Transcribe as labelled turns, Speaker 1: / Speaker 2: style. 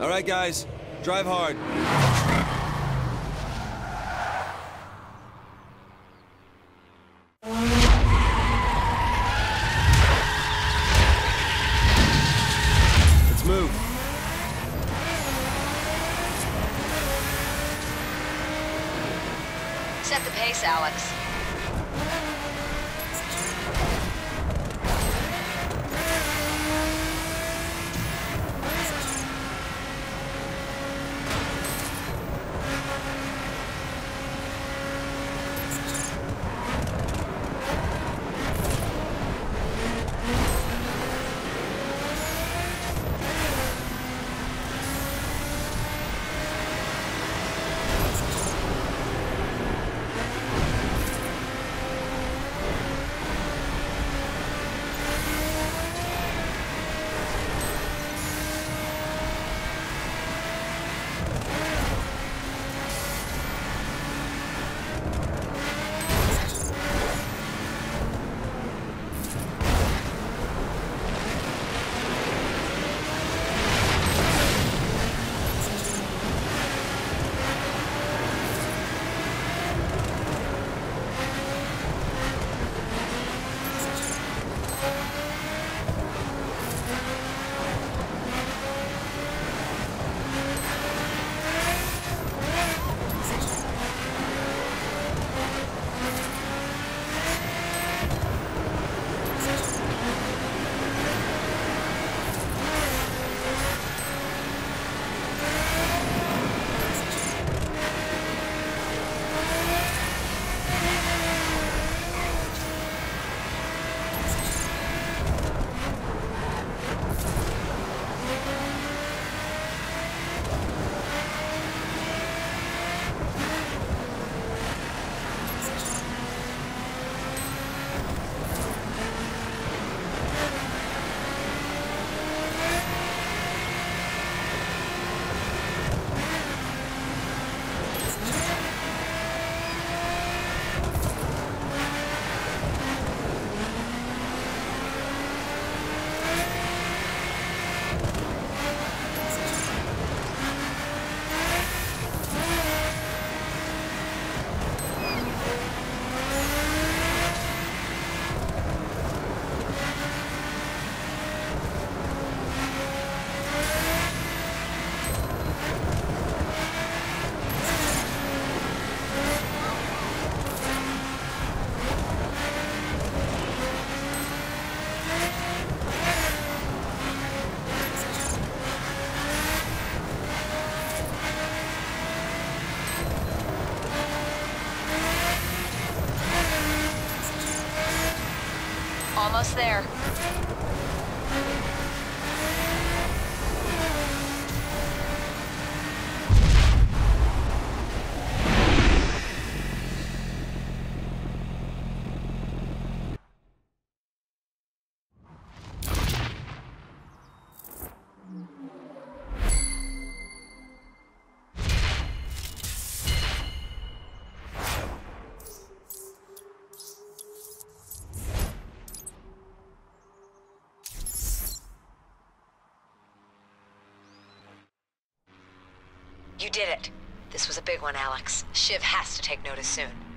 Speaker 1: All right, guys. Drive hard. Let's move.
Speaker 2: Set the pace, Alex. Almost there. You did it. This was a big one, Alex. Shiv has to take notice soon.